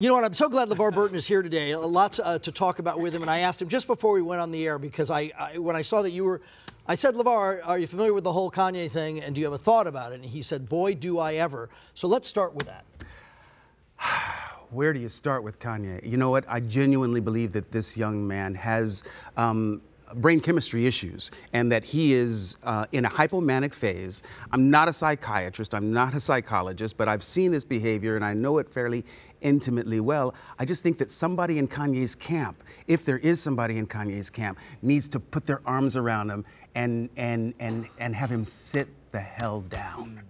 You know what? I'm so glad LeVar Burton is here today. Lots uh, to talk about with him. And I asked him just before we went on the air because I, I when I saw that you were, I said, LeVar, are you familiar with the whole Kanye thing? And do you have a thought about it? And he said, Boy, do I ever. So let's start with that. Where do you start with Kanye? You know what? I genuinely believe that this young man has um, brain chemistry issues and that he is uh, in a hypomanic phase. I'm not a psychiatrist, I'm not a psychologist, but I've seen this behavior and I know it fairly intimately well. I just think that somebody in Kanye's camp, if there is somebody in Kanye's camp, needs to put their arms around him and, and, and, and have him sit the hell down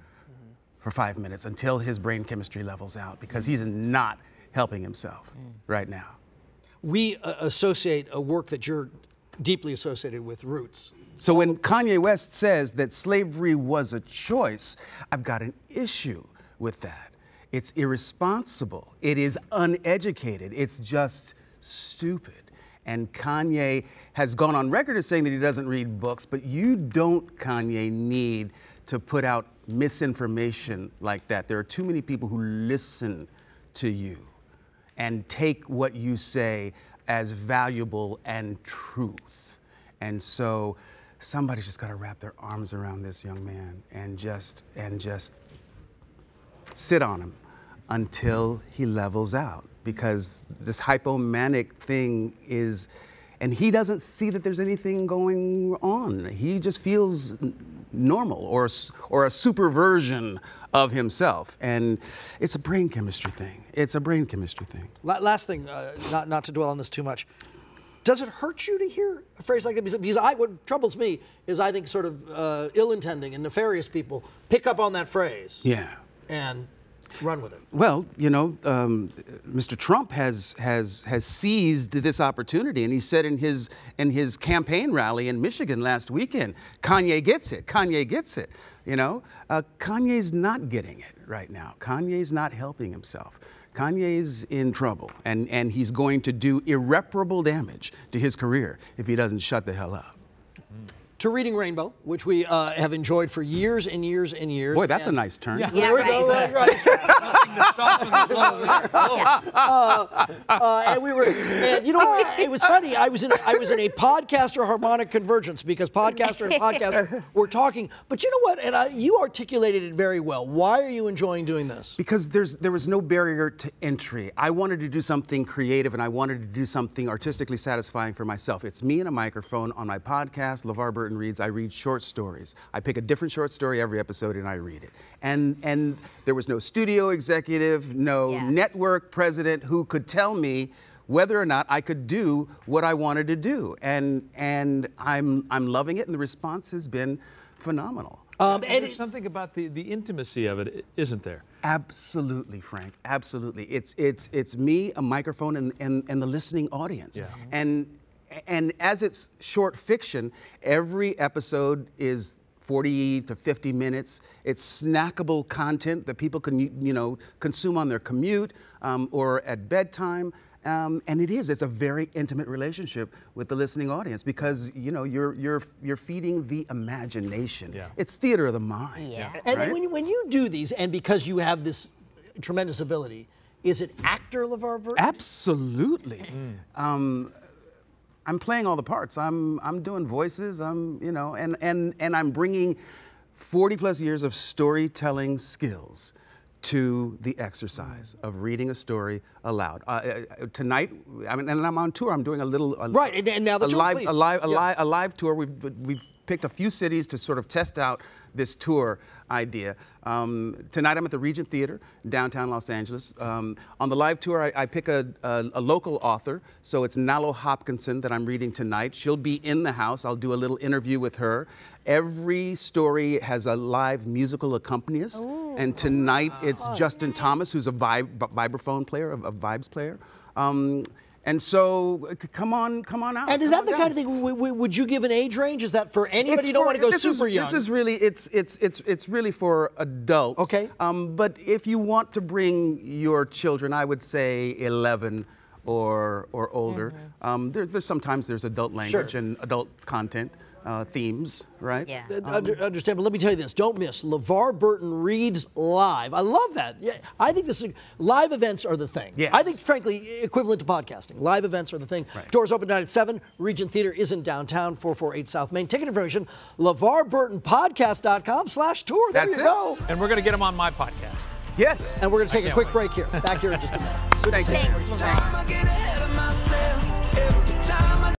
for five minutes until his brain chemistry levels out because he's not helping himself right now. We uh, associate a work that you're deeply associated with roots. So when Kanye West says that slavery was a choice, I've got an issue with that. It's irresponsible. It is uneducated. It's just stupid. And Kanye has gone on record as saying that he doesn't read books, but you don't, Kanye, need to put out misinformation like that. There are too many people who listen to you and take what you say as valuable and truth. And so somebody's just got to wrap their arms around this young man and just and just sit on him until he levels out because this hypomanic thing is and he doesn't see that there's anything going on. He just feels normal or, or a super version of himself. And it's a brain chemistry thing. It's a brain chemistry thing. Last thing, uh, not, not to dwell on this too much. Does it hurt you to hear a phrase like that? Because, because I, what troubles me is I think sort of uh, ill-intending and nefarious people pick up on that phrase. Yeah. And run with it. Well, you know, um, Mr. Trump has has has seized this opportunity, and he said in his in his campaign rally in Michigan last weekend, Kanye gets it. Kanye gets it. You know, uh, Kanye's not getting it right now. Kanye's not helping himself. Kanye's in trouble, and and he's going to do irreparable damage to his career if he doesn't shut the hell up to Reading Rainbow, which we uh, have enjoyed for years and years and years. Boy, that's and a nice turn. Yeah, yeah right. right, right. uh, uh, and we were, and you know, it was funny. I was in, I was in a podcaster harmonic convergence because podcaster and podcaster were talking. But you know what? And I, you articulated it very well. Why are you enjoying doing this? Because there's there was no barrier to entry. I wanted to do something creative, and I wanted to do something artistically satisfying for myself. It's me and a microphone on my podcast, LeVar Burton reads, I read short stories. I pick a different short story every episode and I read it. And, and there was no studio executive, no yeah. network president who could tell me whether or not I could do what I wanted to do. And, and I'm, I'm loving it, and the response has been phenomenal. Um, and there's something about the, the intimacy of it, isn't there? Absolutely, Frank. Absolutely. It's it's it's me, a microphone, and and, and the listening audience. Yeah. And and as it's short fiction, every episode is 40 to 50 minutes. It's snackable content that people can, you know, consume on their commute um, or at bedtime. Um, and it is, it's a very intimate relationship with the listening audience because, you know, you're, you're, you're feeding the imagination. Yeah. It's theater of the mind. Yeah. Right? And when you, when you do these, and because you have this tremendous ability, is it actor LeVar Burton? Absolutely. Mm. Um, I'm playing all the parts. I'm I'm doing voices. I'm you know, and and and I'm bringing 40 plus years of storytelling skills to the exercise of reading a story aloud. Uh, uh, tonight, I mean, and I'm on tour. I'm doing a little a, right, and, and now the a tour, live, please. a live, a, yeah. live, a live tour. We've we've picked a few cities to sort of test out this tour idea. Um, tonight I'm at the Regent Theater, downtown Los Angeles. Um, on the live tour, I, I pick a, a, a, local author, so it's Nalo Hopkinson that I'm reading tonight. She'll be in the house. I'll do a little interview with her. Every story has a live musical accompanist, Ooh. and tonight it's Justin Thomas, who's a vib vibraphone player, a, a vibes player. Um, and so, come on, come on out. And is that the down. kind of thing? would you give an age range? Is that for anybody? you don't want to go super is, young. This is really it's it's it's it's really for adults. Okay. Um, but if you want to bring your children, I would say 11 or or older. Mm -hmm. um, there, there's sometimes there's adult language sure. and adult content. uh, themes, right? Yeah. Uh, under- understand, but let me tell you this: don't miss LeVar Burton reads live. I love that. Yeah, I think this is live events are the thing. Yes. I think, frankly, equivalent to podcasting. Live events are the thing. Doors open tonight at seven. Regent Theater is in downtown, 448 South Main. Ticket information: LeVarBurtonPodcast.com/slash tour. There That's you it. go. And we're going to get him on my podcast. Yes. And we're going to take a quick wait. break here. Back here in just a minute. Thank you. Thanks,